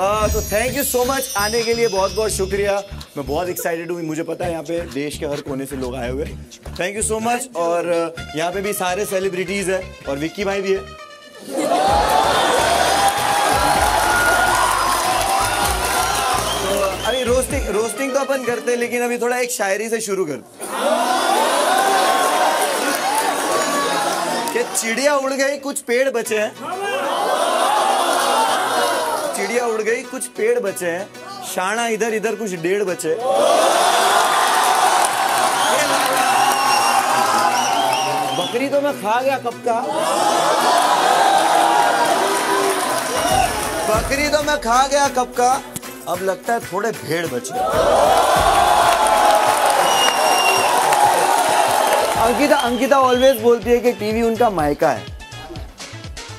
तो thank you so much आने के लिए बहुत बहुत शुक्रिया। मैं बहुत एक्साइटेड हूँ। मुझे पता है यहाँ पे देश के हर कोने से लोग आए हुए थैंक यू सो मच और यहाँ पे भी सारे सेलिब्रिटीज है और विक्की भाई भी है। तो अभी रोस्टिंग रोस्टिंग तो अपन करते हैं, लेकिन अभी थोड़ा एक शायरी से शुरू करते कि चिड़िया उड़ गई? कुछ पेड़ बचे हैं। उड़ गई, कुछ पेड़ बचे हैं। शाना इधर इधर कुछ डेढ़ बचे। बकरी तो मैं खा गया कब का? बकरी तो मैं खा गया कब का? अब लगता है थोड़े भेड़ बचे। अंकिता अंकिता ऑलवेज बोलती है कि टीवी उनका मायका है।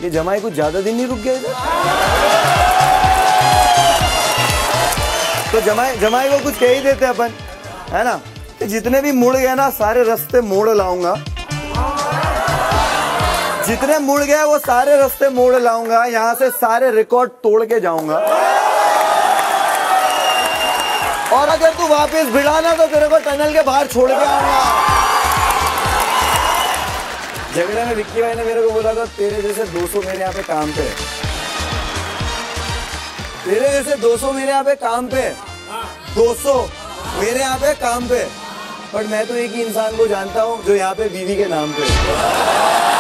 ये जमाई कुछ ज़्यादा दिन नहीं रुक गया इधर? तो जमाई जमाई को कुछ कह ही देते अपन, है ना? कि जितने भी मुड़ गए ना, सारे रास्ते मोड़ लाऊँगा। जितने मुड़ गए, वो सारे रास्ते मोड़ लाऊँगा। यहाँ से सारे रिकॉर्ड तोड़ के जाऊँगा। और अगर तू वापस भिड़ाना तो तेरे को टनल के बाहर छोड़ के आऊँगा। झगड़े में विक्की भाई ने मेरे को बोला था, तेरे जैसे 200 मेरे यहाँ पे काम पे। तेरे जैसे 200 मेरे यहाँ पे काम पे। है। 200 मेरे यहाँ पे काम पे। बट मैं तो एक ही इंसान को जानता हूँ जो यहाँ पे बीवी के नाम पे।